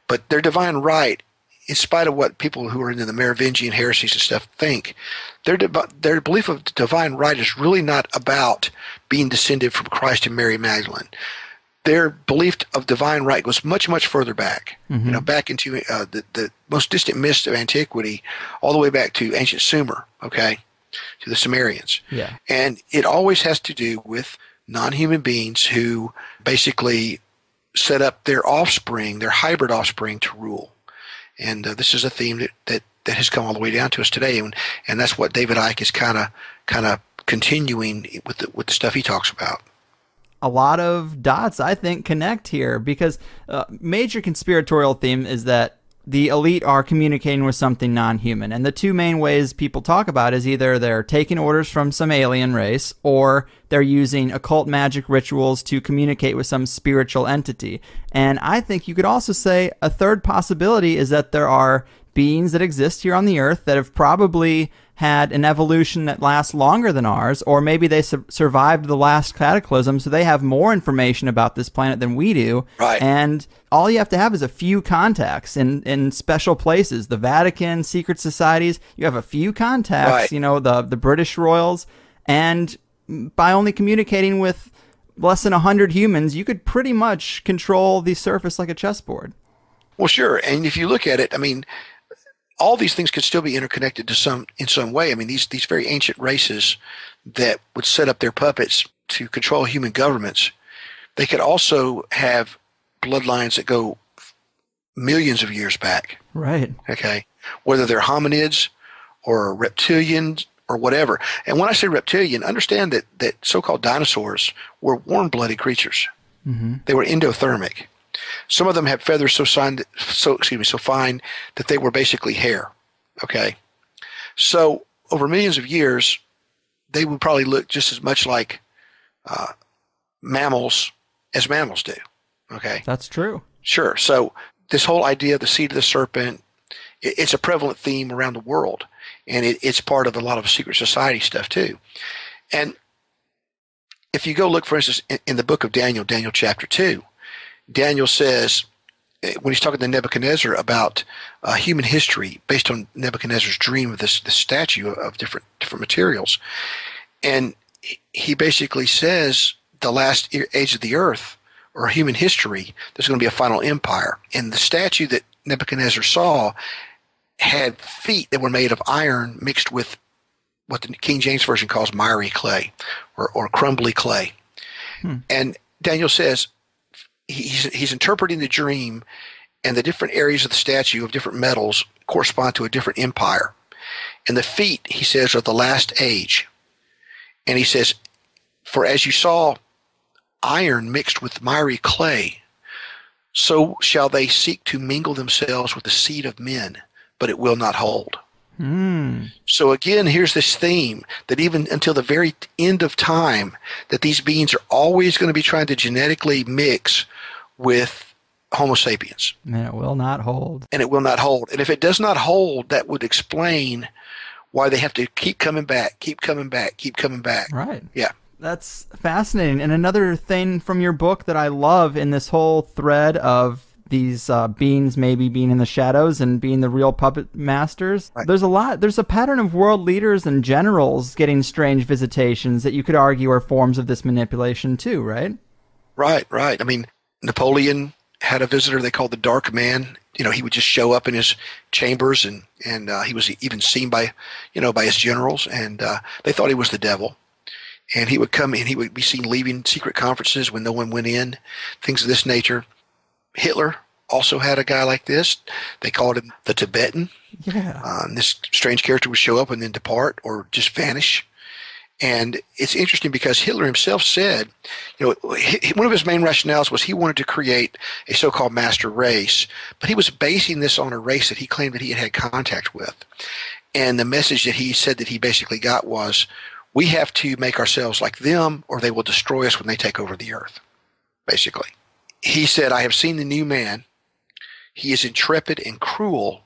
but their divine right in spite of what people who are into the Merovingian heresies and stuff think, their their belief of divine right is really not about being descended from Christ and Mary Magdalene. Their belief of divine right goes much much further back, mm-hmm. you know, back into uh, the the most distant mist of antiquity, all the way back to ancient Sumer. Okay, to the Sumerians. Yeah, and it always has to do with non-human beings who basically set up their offspring, their hybrid offspring, to rule and uh, this is a theme that, that that has come all the way down to us today, and and that's what David Icke is kind of kind of continuing with the, with the stuff he talks about. A lot of dots, I think, connect here because uh, major conspiratorial theme is that the elite are communicating with something non-human. And the two main ways people talk about is either they're taking orders from some alien race or they're using occult magic rituals to communicate with some spiritual entity. And i think you could also say a third possibility is that there are beings that exist here on the earth that have probably had an evolution that lasts longer than ours, or maybe they su- survived the last cataclysm, so they have more information about this planet than we do. Right. And all you have to have is a few contacts in, in special places, the Vatican, secret societies. You have a few contacts, right. you know, the the British royals, and by only communicating with less than 100 humans, you could pretty much control the surface like a chessboard. Well, sure. And if you look at it, I mean, all these things could still be interconnected to some in some way. I mean, these these very ancient races that would set up their puppets to control human governments, they could also have bloodlines that go millions of years back. Right. Okay. Whether they're hominids or reptilians or whatever. And when I say reptilian, understand that that so-called dinosaurs were warm-blooded creatures. Mm-hmm. They were endothermic. Some of them had feathers so fine, so excuse me, so fine that they were basically hair. Okay, so over millions of years, they would probably look just as much like uh, mammals as mammals do. Okay, that's true. Sure. So this whole idea of the seed of the serpent, it, it's a prevalent theme around the world, and it, it's part of a lot of secret society stuff too. And if you go look, for instance, in, in the book of Daniel, Daniel chapter two, Daniel says, eh, when he's talking to Nebuchadnezzar about uh, human history based on Nebuchadnezzar's dream of this, this statue of different different materials, and he basically says the last age of the earth or human history, there's going to be a final empire, and the statue that Nebuchadnezzar saw had feet that were made of iron mixed with what the King James version calls miry clay or, or crumbly clay. Hmm. And Daniel says, he's he's interpreting the dream, and the different areas of the statue of different metals correspond to a different empire. And the feet, he says, are the last age. And he says, For as you saw iron mixed with miry clay, so shall they seek to mingle themselves with the seed of men, but it will not hold. Mm. So again, here's this theme that even until the very end of time, that these beings are always going to be trying to genetically mix with Homo sapiens. And it will not hold. And it will not hold. And if it does not hold, that would explain why they have to keep coming back, keep coming back, keep coming back. Right. Yeah. That's fascinating. And another thing from your book that I love in this whole thread of these uh, beings maybe being in the shadows and being the real puppet masters. Right. There's a lot. There's a pattern of world leaders and generals getting strange visitations that you could argue are forms of this manipulation too, right? Right, right. I mean, Napoleon had a visitor they called the Dark Man. You know, he would just show up in his chambers, and and uh, he was even seen by, you know, by his generals, and uh, they thought he was the devil. And he would come and he would be seen leaving secret conferences when no one went in, things of this nature. Hitler also had a guy like this. They called him the Tibetan. Yeah. Um, this strange character would show up and then depart or just vanish. And it's interesting because Hitler himself said, you know, one of his main rationales was he wanted to create a so-called master race, but he was basing this on a race that he claimed that he had had contact with. And the message that he said that he basically got was, we have to make ourselves like them or they will destroy us when they take over the earth, basically. He said, I have seen the new man. He is intrepid and cruel.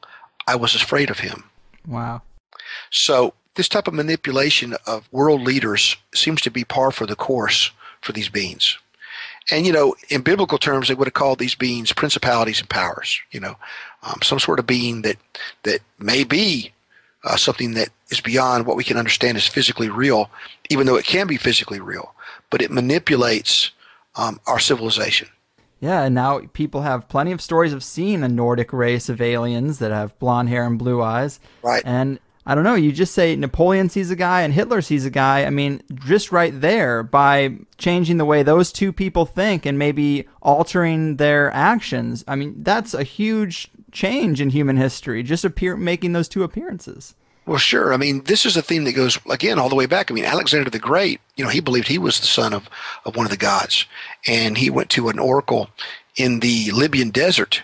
I was afraid of him. Wow. So this type of manipulation of world leaders seems to be par for the course for these beings. And you know, in biblical terms, they would have called these beings principalities and powers. You know, um, some sort of being that that may be uh, something that is beyond what we can understand as physically real, even though it can be physically real. But it manipulates um, our civilization. Yeah, and now people have plenty of stories of seeing a Nordic race of aliens that have blonde hair and blue eyes. Right. And I don't know, you just say Napoleon sees a guy and Hitler sees a guy. I mean, just right there, by changing the way those two people think and maybe altering their actions, I mean, that's a huge change in human history, just appear making those two appearances. Well, sure. I mean, this is a theme that goes again all the way back. I mean, Alexander the Great, you know, he believed he was the son of, of one of the gods, and he went to an oracle in the Libyan desert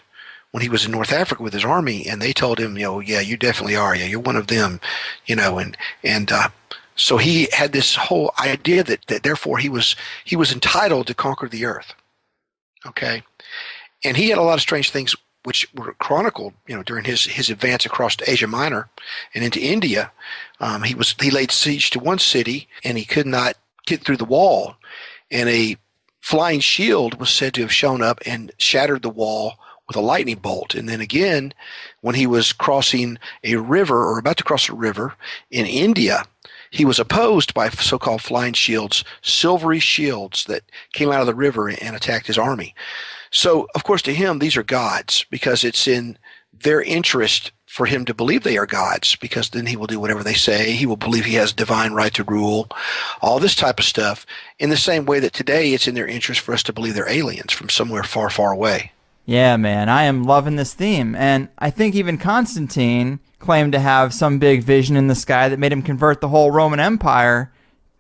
when he was in North Africa with his army, and they told him, you know, yeah, you definitely are, yeah, you're one of them, you know, and and uh, so he had this whole idea that that therefore he was he was entitled to conquer the earth, okay, and he had a lot of strange things which were chronicled, you know, during his his advance across Asia Minor and into India. Um, he was he laid siege to one city and he could not get through the wall, and a flying shield was said to have shown up and shattered the wall with a lightning bolt. And then again, when he was crossing a river or about to cross a river in India, he was opposed by so-called flying shields, silvery shields that came out of the river and attacked his army. So, of course, to him, these are gods because it's in their interest for him to believe they are gods because then he will do whatever they say. He will believe he has divine right to rule, all this type of stuff. In the same way that today it's in their interest for us to believe they're aliens from somewhere far, far away. Yeah, man, I am loving this theme. And I think even Constantine claimed to have some big vision in the sky that made him convert the whole Roman Empire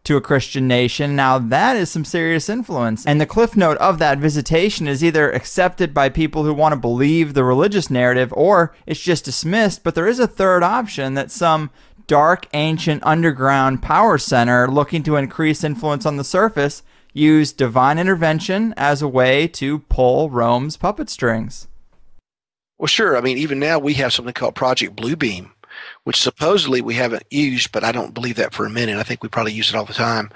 to a Christian nation. Now, that is some serious influence. And the cliff note of that visitation is either accepted by people who want to believe the religious narrative or it's just dismissed. But there is a third option that some dark, ancient, underground power center looking to increase influence on the surface used divine intervention as a way to pull Rome's puppet strings. Well, sure. I mean, even now we have something called Project Bluebeam, which supposedly we haven't used, but I don't believe that for a minute. I think we probably use it all the time.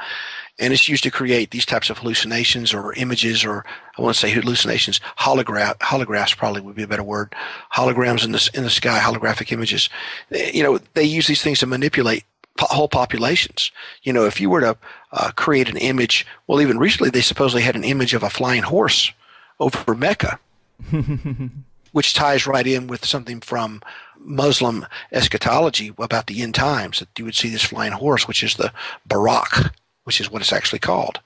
And it's used to create these types of hallucinations or images, or I want to say hallucinations, holograph, holographs probably would be a better word. Holograms in the, in the sky, holographic images. You know, they use these things to manipulate whole populations. You know, if you were to uh, create an image, well, even recently they supposedly had an image of a flying horse over Mecca, which ties right in with something from Muslim eschatology about the end times, that you would see this flying horse, which is the Buraq, which is what it's actually called,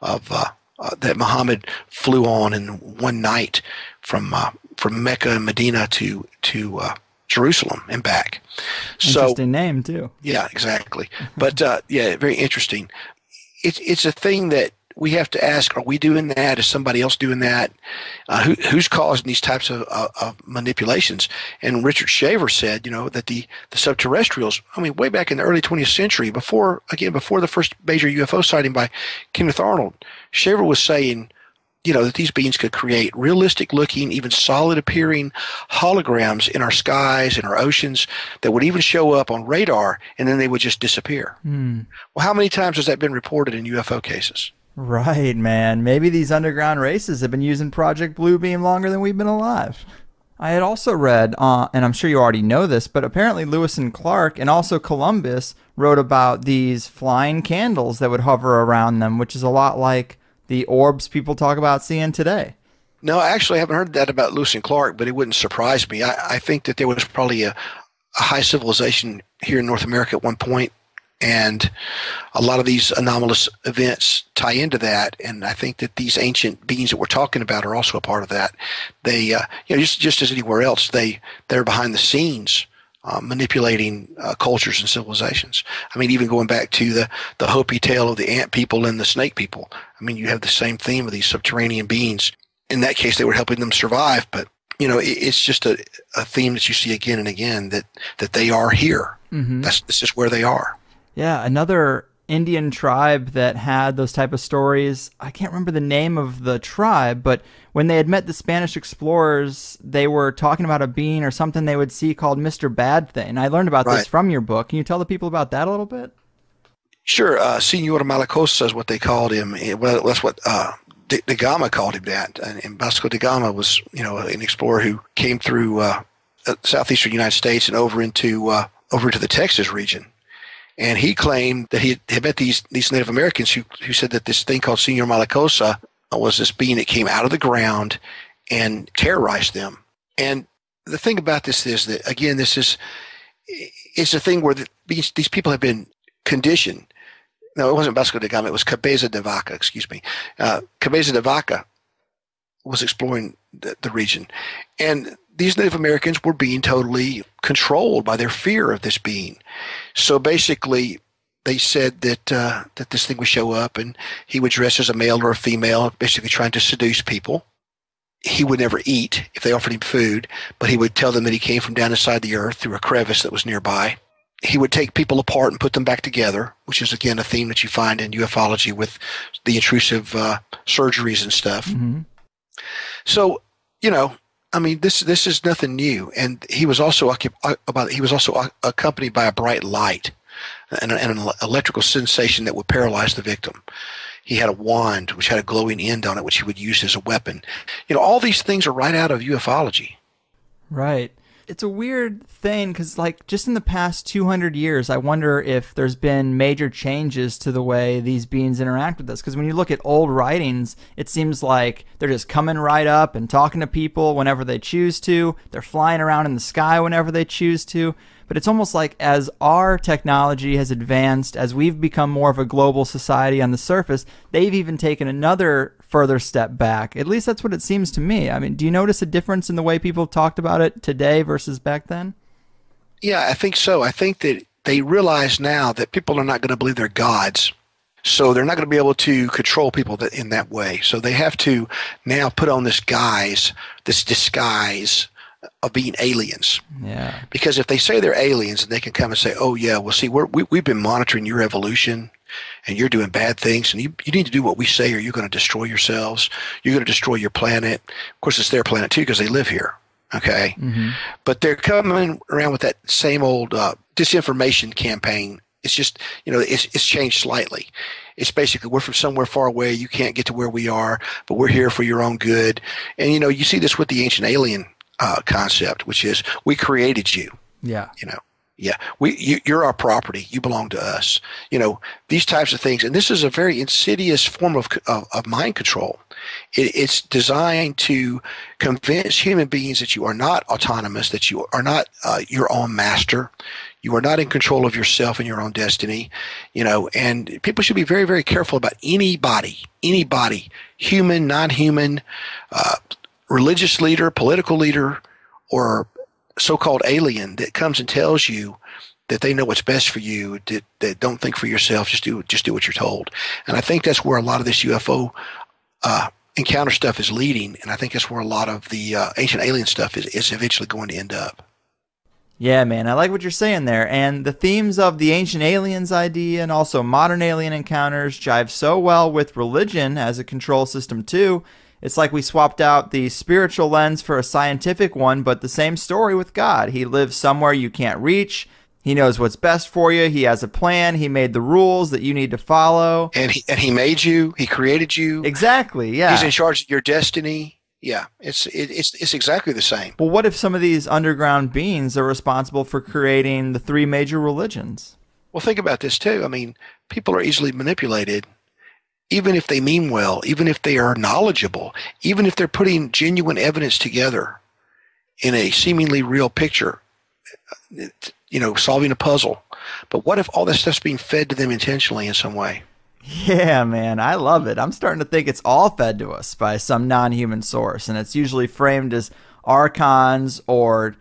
of uh, uh, that Muhammad flew on in one night from uh, from Mecca and Medina to to uh, Jerusalem and back. Interesting so, name too. Yeah, exactly. but uh, yeah, very interesting. It's it's a thing that we have to ask: Are we doing that? Is somebody else doing that? Uh, who, who's causing these types of, of, of, manipulations? And Richard Shaver said, you know, that the the subterrestrials. I mean, way back in the early 20th century, before again before the first major UFO sighting by Kenneth Arnold, Shaver was saying you know that these beings could create realistic looking even solid appearing holograms in our skies in our oceans that would even show up on radar and then they would just disappear mm. well how many times has that been reported in ufo cases Right, man. Maybe these underground races have been using Project Bluebeam longer than we've been alive. I had also read, uh, and I'm sure you already know this, but apparently Lewis and Clark and also Columbus wrote about these flying candles that would hover around them, which is a lot like the orbs people talk about seeing today. No, I actually, haven't heard that about Lewis and Clark, but it wouldn't surprise me. I, I think that there was probably a, a high civilization here in North America at one point and a lot of these anomalous events tie into that. And I think that these ancient beings that we're talking about are also a part of that. They, uh, you know, just just as anywhere else, they they're behind the scenes uh, manipulating uh, cultures and civilizations. I mean, even going back to the, the Hopi tale of the ant people and the snake people. I mean, you have the same theme of these subterranean beings. In that case, they were helping them survive, but you know, it, it's just a, a theme that you see again and again that, that they are here. Mm-hmm. That's, that's just where they are. Yeah, another Indian tribe that had those type of stories. I can't remember the name of the tribe, but when they had met the Spanish explorers, they were talking about a being or something they would see called Mr. Bad Thing. I learned about right. this from your book. Can you tell the people about that a little bit? Sure. Uh, Senor Malacosa is what they called him. Well, that's what uh, da Gama called him that. And Vasco da Gama was, you know, an explorer who came through uh, uh southeastern United States and over into uh, over into the Texas region and he claimed that he had met these these Native Americans who who said that this thing called Senor Malacosa was this being that came out of the ground and terrorized them. And the thing about this is that again, this is it's a thing where the, these these people have been conditioned. No, it wasn't Vasco da Gama. It was Cabeza de Vaca. Excuse me. Uh, Cabeza de Vaca was exploring the, the region, and these Native Americans were being totally controlled by their fear of this being. So basically, they said that uh, that this thing would show up, and he would dress as a male or a female, basically trying to seduce people. He would never eat if they offered him food, but he would tell them that he came from down inside the earth through a crevice that was nearby. He would take people apart and put them back together, which is again a theme that you find in ufology with the intrusive uh, surgeries and stuff. Mm-hmm. So, you know, I mean, this this is nothing new, and he was also uh, about he was also accompanied by a bright light and, and, an electrical sensation that would paralyze the victim. He had a wand which had a glowing end on it, which he would use as a weapon. You know, all these things are right out of ufology. Right it's a weird thing because like just in the past 200 years i wonder if there's been major changes to the way these beings interact with us. Because when you look at old writings it seems like they're just coming right up and talking to people whenever they choose to. They're flying around in the sky whenever they choose to. But it's almost like as our technology has advanced, as we've become more of a global society on the surface, they've even taken another further step back. At least that's what it seems to me. I mean, do you notice a difference in the way people talked about it today versus back then? Yeah, I think so. I think that they realize now that people are not going to believe they're gods. So they're not going to be able to control people in that way. So they have to now put on this guise, this disguise of being aliens. Yeah. Because if they say they're aliens and they can come and say, oh, yeah, well, see, we're, we, we've been monitoring your evolution and you're doing bad things and you, you need to do what we say or you're going to destroy yourselves. You're going to destroy your planet. Of course, it's their planet too because they live here. Okay. Mm-hmm. But they're coming around with that same old uh, disinformation campaign. It's just, you know, it's, it's changed slightly. It's basically we're from somewhere far away. You can't get to where we are, but we're here for your own good. And, you know, you see this with the ancient alien uh, concept, which is we created you. Yeah. You know, yeah, we you, you're our property. You belong to us. You know these types of things, and this is a very insidious form of of, of mind control. It, it's designed to convince human beings that you are not autonomous, that you are not uh, your own master, you are not in control of yourself and your own destiny. You know, and people should be very very careful about anybody, anybody, human, non-human, uh, religious leader, political leader, or so-called alien that comes and tells you that they know what's best for you, that, that don't think for yourself, just do just do what you're told. And I think that's where a lot of this UFO uh, encounter stuff is leading, and I think that's where a lot of the uh, ancient alien stuff is, is eventually going to end up. Yeah, man, I like what you're saying there. And the themes of the ancient aliens idea and also modern alien encounters jive so well with religion as a control system, too. It's like we swapped out the spiritual lens for a scientific one, but the same story with God. He lives somewhere you can't reach. He knows what's best for you. He has a plan. He made the rules that you need to follow. And he, and he made you. He created you. Exactly. Yeah. He's in charge of your destiny. Yeah, it's it, it's it's exactly the same. Well, what if some of these underground beings are responsible for creating the three major religions? Well, think about this too. I mean, people are easily manipulated even if they mean well, even if they are knowledgeable, even if they're putting genuine evidence together in a seemingly real picture, you know, solving a puzzle. But what if all this stuff's being fed to them intentionally in some way? Yeah, man, I love it. I'm starting to think it's all fed to us by some non human source, and it's usually framed as archons or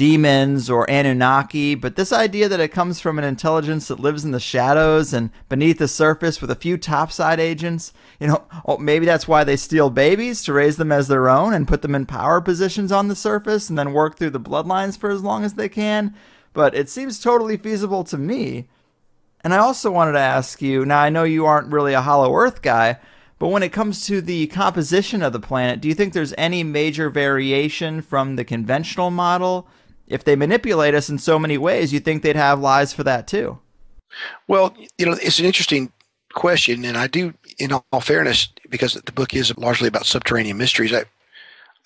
demons or Anunnaki, but this idea that it comes from an intelligence that lives in the shadows and beneath the surface with a few topside agents, you know, oh, maybe that's why they steal babies to raise them as their own and put them in power positions on the surface and then work through the bloodlines for as long as they can. But it seems totally feasible to me. And I also wanted to ask you now, I know you aren't really a Hollow Earth guy, but when it comes to the composition of the planet, do you think there's any major variation from the conventional model? If they manipulate us in so many ways, you'd think they'd have lies for that too. Well, you know, it's an interesting question, and I do, in all fairness, because the book is largely about subterranean mysteries, I,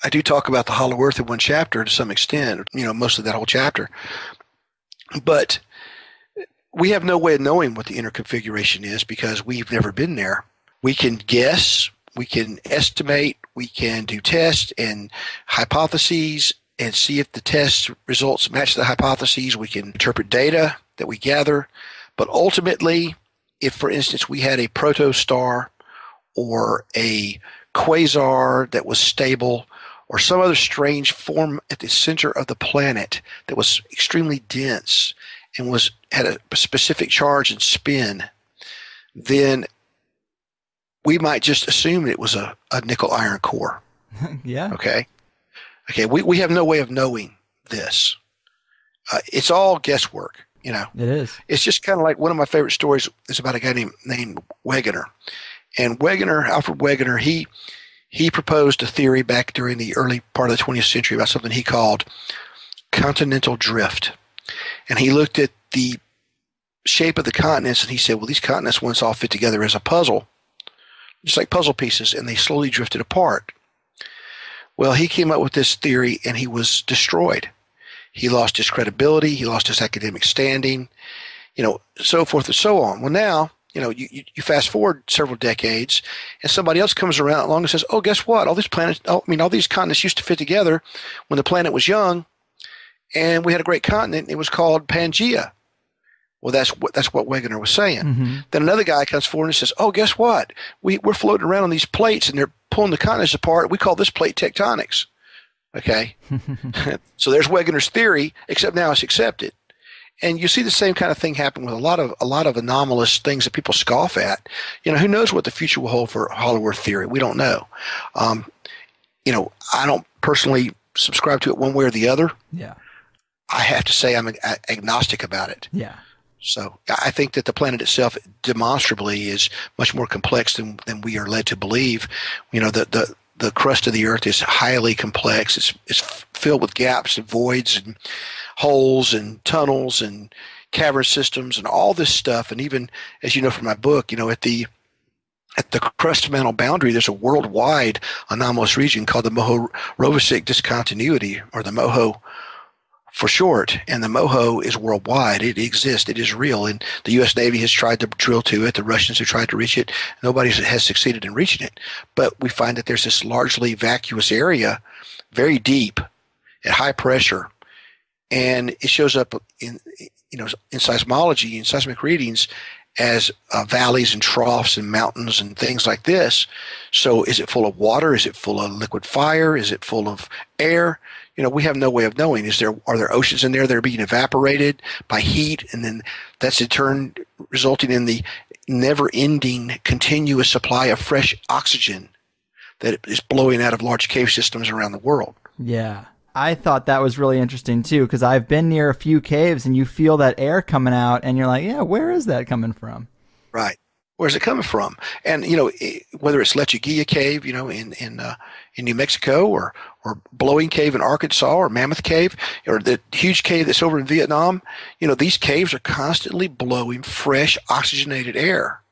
I do talk about the Hollow Earth in one chapter to some extent, you know, most of that whole chapter. But we have no way of knowing what the inner configuration is because we've never been there. We can guess, we can estimate, we can do tests and hypotheses and see if the test results match the hypotheses. We can interpret data that we gather. But ultimately, if, for instance, we had a protostar or a quasar that was stable or some other strange form at the center of the planet that was extremely dense and was had a specific charge and spin, then we might just assume it was a, a nickel iron core. yeah. Okay. Okay, we, we have no way of knowing this. Uh, it's all guesswork, you know. It is. It's just kind of like one of my favorite stories is about a guy named named Wegener, and Wegener, Alfred Wegener, he he proposed a theory back during the early part of the 20th century about something he called continental drift, and he looked at the shape of the continents and he said, well, these continents once all fit together as a puzzle, just like puzzle pieces, and they slowly drifted apart. Well, he came up with this theory and he was destroyed. He lost his credibility, he lost his academic standing, you know, so forth and so on. Well, now, you know, you, you fast forward several decades and somebody else comes around along and says, oh, guess what? All these planets, oh, I mean, all these continents used to fit together when the planet was young and we had a great continent. It was called Pangea. Well, that's what that's what Wegener was saying. Mm-hmm. Then another guy comes forward and says, "Oh, guess what? We we're floating around on these plates, and they're pulling the continents apart. We call this plate tectonics." Okay, so there's Wegener's theory, except now it's accepted. And you see the same kind of thing happen with a lot of a lot of anomalous things that people scoff at. You know, who knows what the future will hold for Hollow Earth theory? We don't know. Um, you know, I don't personally subscribe to it one way or the other. Yeah. I have to say I'm agnostic about it. Yeah. So I think that the planet itself demonstrably is much more complex than, than we are led to believe. You know, the, the, the crust of the earth is highly complex. It's, it's filled with gaps and voids and holes and tunnels and cavern systems and all this stuff. And even, as you know from my book, you know, at the at the crust mantle boundary, there's a worldwide anomalous region called the Mohorovičić discontinuity, or the Moho for short, and the MOHO is worldwide. It exists. It is real. And the U.S. Navy has tried to drill to it. The Russians have tried to reach it. Nobody has succeeded in reaching it. But we find that there's this largely vacuous area, very deep, at high pressure, and it shows up in you know in seismology and seismic readings as uh, valleys and troughs and mountains and things like this. So, is it full of water? Is it full of liquid fire? Is it full of air? You know, we have no way of knowing. Is there are there oceans in there that are being evaporated by heat, and then that's in turn resulting in the never-ending, continuous supply of fresh oxygen that is blowing out of large cave systems around the world. Yeah. I thought that was really interesting too because I've been near a few caves and you feel that air coming out and you're like, yeah, where is that coming from? Right. Where's it coming from? And you know, whether it's Lechuguilla Cave, you know, in in uh, in New Mexico, or or Blowing Cave in Arkansas, or Mammoth Cave, or the huge cave that's over in Vietnam, you know, these caves are constantly blowing fresh oxygenated air,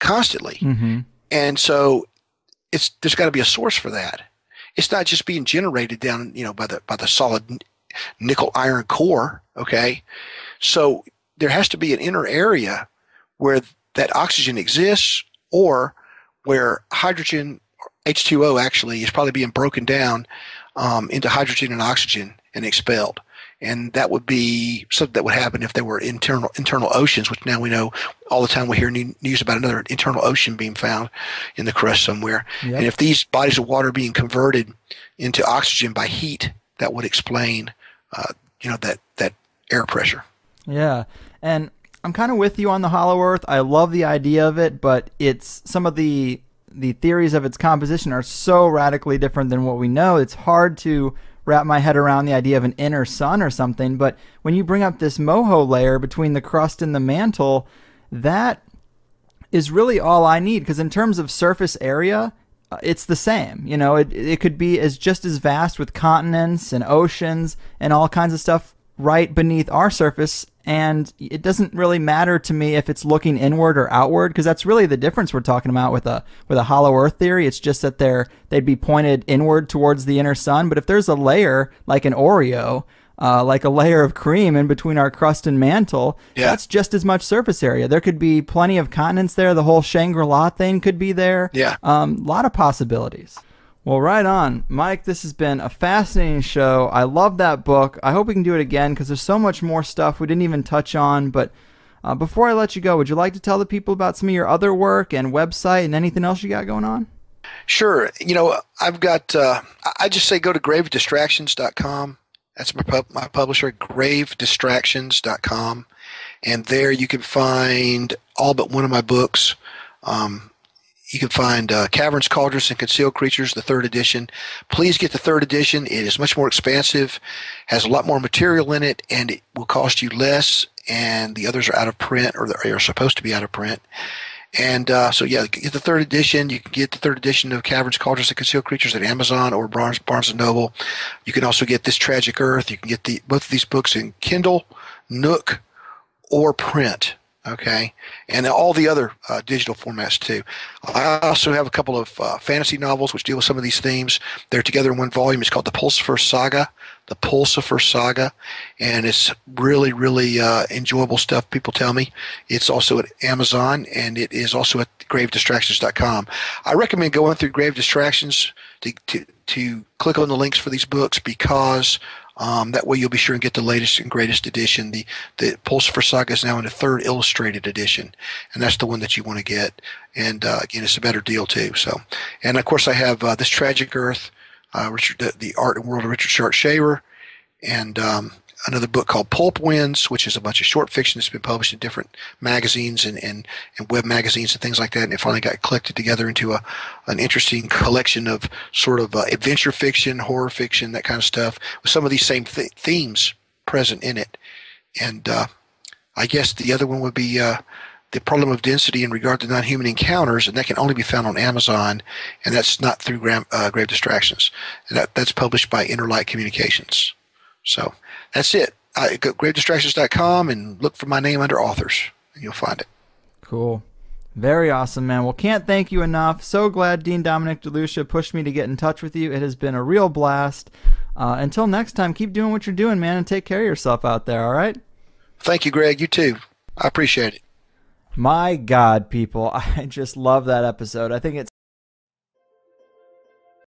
constantly, mm-hmm. and so it's there's got to be a source for that. It's not just being generated down, you know, by the by the solid nickel iron core. Okay, so there has to be an inner area where that oxygen exists or where hydrogen H2O actually is probably being broken down um, into hydrogen and oxygen and expelled. And that would be something that would happen if there were internal internal oceans, which now we know all the time we hear news about another internal ocean being found in the crust somewhere. Yep. And if these bodies of water are being converted into oxygen by heat, that would explain uh, you know that that air pressure. Yeah, and I'm kind of with you on the Hollow Earth. I love the idea of it, but it's some of the the theories of its composition are so radically different than what we know. It's hard to wrap my head around the idea of an inner sun or something. But when you bring up this moho layer between the crust and the mantle, that is really all I need. Because in terms of surface area, uh, it's the same. You know, it, it could be as just as vast with continents and oceans and all kinds of stuff right beneath our surface and it doesn't really matter to me if it's looking inward or outward because that's really the difference we're talking about with a with a hollow earth theory. It's just that they're they'd be pointed inward towards the inner sun. But if there's a layer like an oreo uh, like a layer of cream in between our crust and mantle yeah. that's just as much surface area. There could be plenty of continents there. The whole shangri-la thing could be there. Yeah. A um, lot of possibilities well, right on. Mike, this has been a fascinating show. I love that book. I hope we can do it again because there's so much more stuff we didn't even touch on. But uh, before I let you go, would you like to tell the people about some of your other work and website and anything else you got going on? Sure. You know, I've got, uh, I just say go to gravedistractions.com. That's my, pub, my publisher, gravedistractions.com. And there you can find all but one of my books. Um, you can find uh, Caverns, Cauldrons, and Concealed Creatures, the third edition. Please get the third edition. It is much more expansive, has a lot more material in it, and it will cost you less. And the others are out of print, or they are supposed to be out of print. And uh, so, yeah, get the third edition. You can get the third edition of Caverns, Cauldrons, and Concealed Creatures at Amazon or Barnes, Barnes & Noble. You can also get This Tragic Earth. You can get the both of these books in Kindle, Nook, or print okay, and all the other uh, digital formats too. I also have a couple of uh, fantasy novels which deal with some of these themes. They're together in one volume. It's called the Pulsifer Saga, the Pulsifer Saga, and it's really, really uh, enjoyable stuff. People tell me it's also at Amazon and it is also at GraveDistractions.com. I recommend going through Grave Distractions to, to to click on the links for these books because um, that way, you'll be sure and get the latest and greatest edition. The the Pulsifer Saga is now in the third illustrated edition, and that's the one that you want to get. And uh, again, it's a better deal too. So, and of course, I have uh, this Tragic Earth, uh, Richard, the, the, Art and World of Richard Sharpe Shaver, and um, another book called Pulp Winds, which is a bunch of short fiction that's been published in different magazines and, and, and web magazines and things like that. And it finally got collected together into a an interesting collection of sort of uh, adventure fiction, horror fiction, that kind of stuff, with some of these same th- themes present in it. And uh, I guess the other one would be uh, the problem of density in regard to non-human encounters, and that can only be found on Amazon, and that's not through Gram, uh, Grave Distractions. And that, that's published by Interlight Communications. So that's it. I go gravedistractions.com and look for my name under authors, and you'll find it. Cool. Very awesome, man. Well, can't thank you enough. So glad Dean Dominic DeLucia pushed me to get in touch with you. It has been a real blast. Uh, until next time, keep doing what you're doing, man, and take care of yourself out there, all right? Thank you, Greg. You too. I appreciate it. My God, people, I just love that episode. I think it